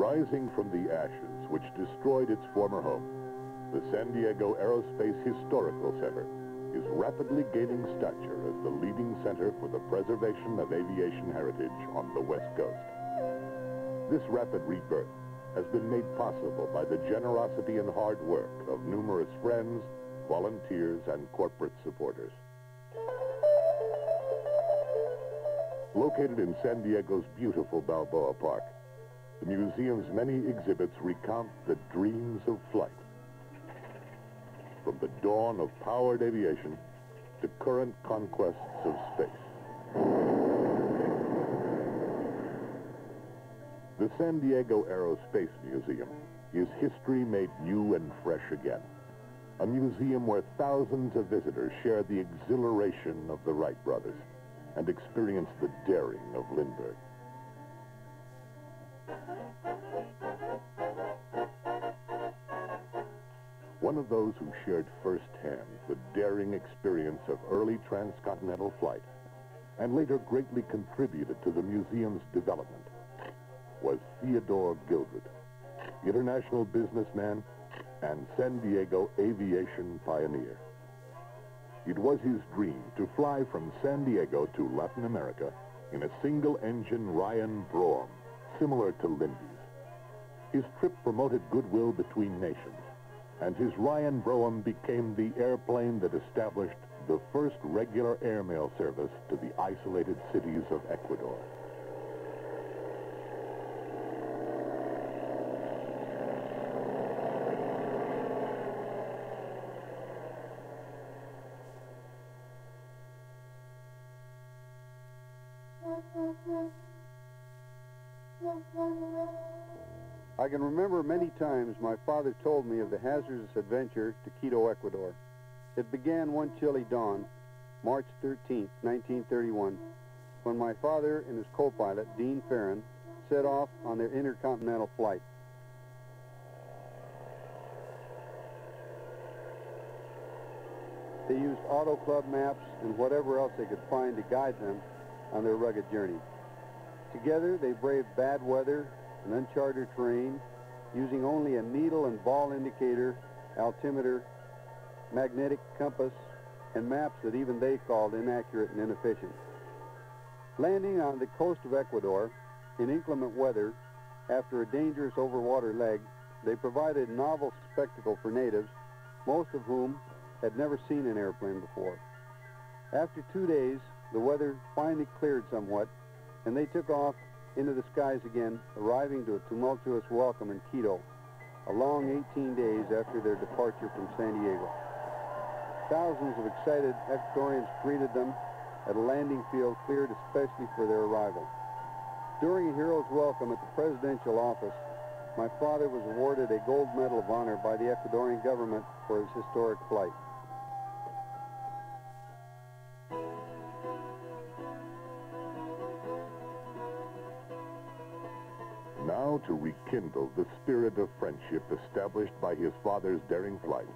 Rising from the ashes which destroyed its former home, the San Diego Aerospace Historical Center is rapidly gaining stature as the leading center for the preservation of aviation heritage on the West Coast. This rapid rebirth has been made possible by the generosity and hard work of numerous friends, volunteers, and corporate supporters. Located in San Diego's beautiful Balboa Park, the museum's many exhibits recount the dreams of flight. From the dawn of powered aviation to current conquests of space. The San Diego Aerospace Museum is history made new and fresh again. A museum where thousands of visitors share the exhilaration of the Wright brothers and experience the daring of Lindbergh. One of those who shared firsthand the daring experience of early transcontinental flight and later greatly contributed to the museum's development was Theodore Gildred, international businessman and San Diego aviation pioneer. It was his dream to fly from San Diego to Latin America in a single-engine Ryan Brougham, similar to Lindy's. His trip promoted goodwill between nations, and his Ryan Brougham became the airplane that established the first regular airmail service to the isolated cities of Ecuador. Mm-hmm. I can remember many times my father told me of the hazardous adventure to Quito, Ecuador. It began one chilly dawn, March 13, 1931, when my father and his co-pilot, Dean Farron, set off on their intercontinental flight. They used auto club maps and whatever else they could find to guide them on their rugged journey. Together, they braved bad weather and uncharted terrain using only a needle and ball indicator, altimeter, magnetic compass, and maps that even they called inaccurate and inefficient. Landing on the coast of Ecuador in inclement weather after a dangerous overwater leg, they provided a novel spectacle for natives, most of whom had never seen an airplane before. After two days, the weather finally cleared somewhat, and they took off into the skies again, arriving to a tumultuous welcome in Quito, a long 18 days after their departure from San Diego. Thousands of excited Ecuadorians greeted them at a landing field cleared especially for their arrival. During a hero's welcome at the presidential office, my father was awarded a gold medal of honor by the Ecuadorian government for his historic flight. To rekindle the spirit of friendship established by his father's daring flight,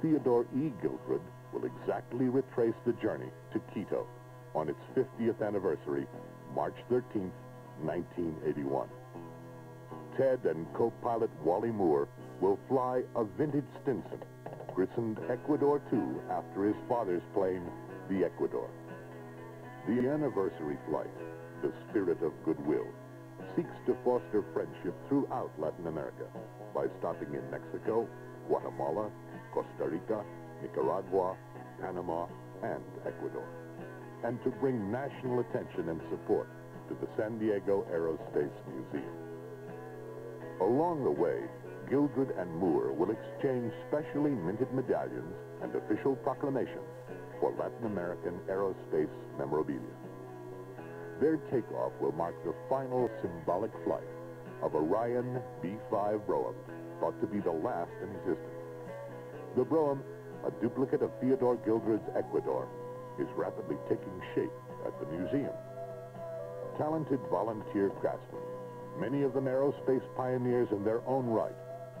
Theodore E. Gildred will exactly retrace the journey to Quito on its 50th anniversary, March 13, 1981. Ted and co-pilot Wally Moore will fly a vintage Stinson, christened Ecuador 2 after his father's plane, the Ecuador. The anniversary flight, the spirit of goodwill, seeks to foster friendship throughout Latin America by stopping in Mexico, Guatemala, Costa Rica, Nicaragua, Panama, and Ecuador, and to bring national attention and support to the San Diego Aerospace Museum. Along the way, Gildred and Moore will exchange specially minted medallions and official proclamations for Latin American aerospace memorabilia. Their takeoff will mark the final symbolic flight of Ryan B-5 Brougham, thought to be the last in existence. The Brougham, a duplicate of Theodore Gildred's Ecuador, is rapidly taking shape at the museum. Talented volunteer craftsmen, many of them aerospace pioneers in their own right,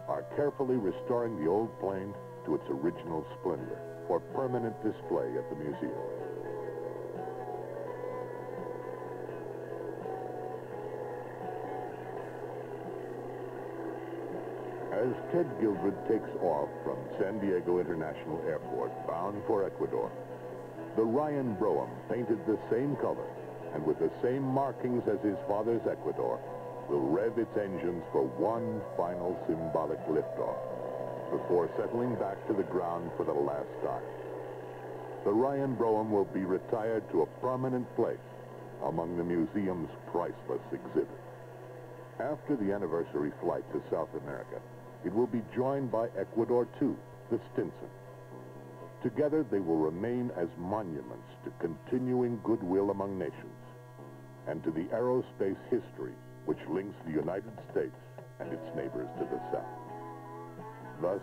are carefully restoring the old plane to its original splendor for permanent display at the museum. As Ted Gildred takes off from San Diego International Airport, bound for Ecuador, the Ryan Brougham, painted the same color and with the same markings as his father's Ecuador, will rev its engines for one final symbolic liftoff before settling back to the ground for the last time. The Ryan Brougham will be retired to a prominent place among the museum's priceless exhibits. After the anniversary flight to South America, it will be joined by Ecuador 2, the Stinson. Together, they will remain as monuments to continuing goodwill among nations and to the aerospace history which links the United States and its neighbors to the south. Thus,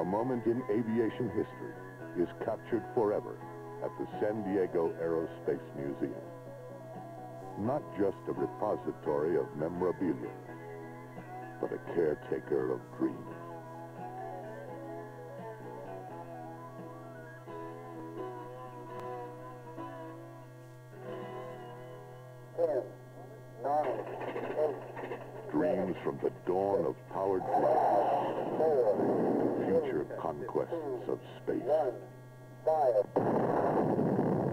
a moment in aviation history is captured forever at the San Diego Aerospace Museum. Not just a repository of memorabilia, but a caretaker of dreams. Ten, nine, Dreams from the dawn of powered flight future conquests of space. one, five.